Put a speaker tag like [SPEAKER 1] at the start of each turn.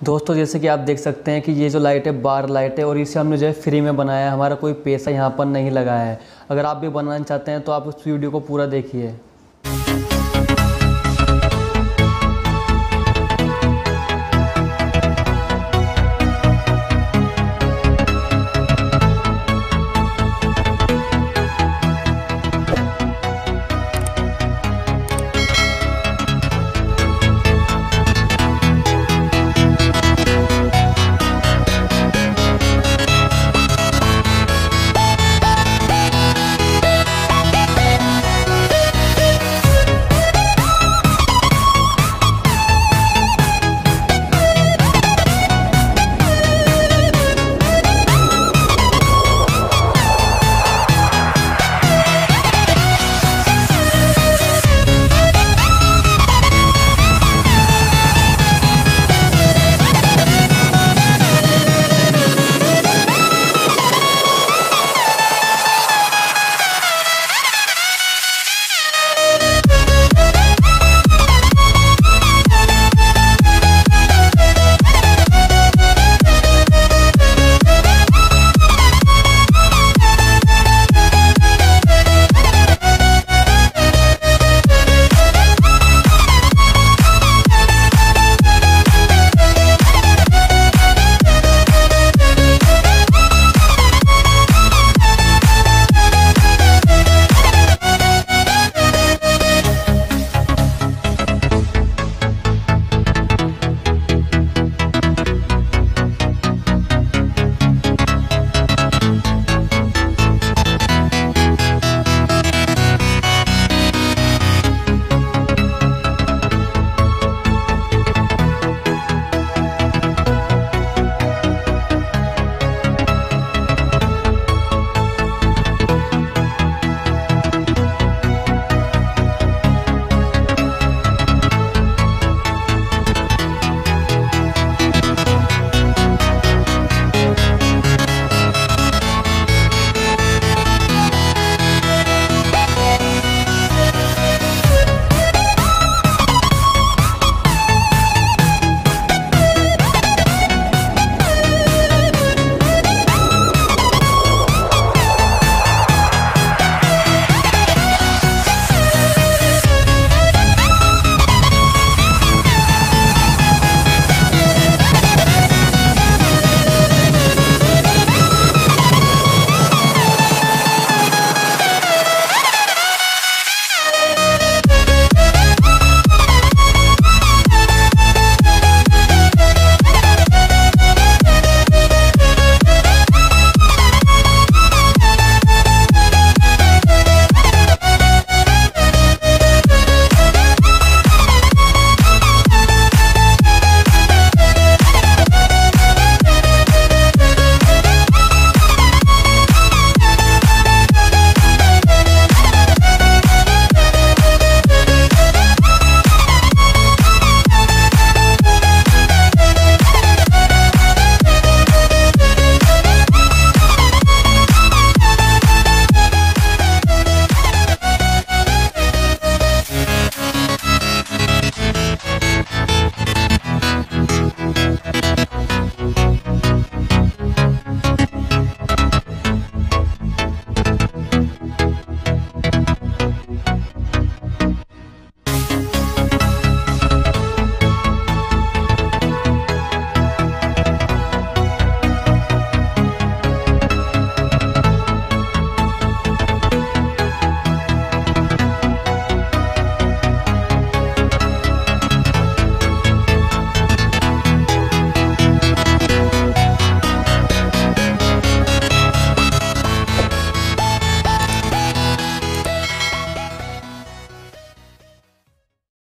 [SPEAKER 1] दोस्तों, जैसे कि आप देख सकते हैं कि ये जो लाइट है बार लाइट है, और इसे हमने जो है फ्री में बनाया है। हमारा कोई पैसा यहाँ पर नहीं लगाया है। अगर आप भी बनाना चाहते हैं तो आप उस वीडियो को पूरा देखिए।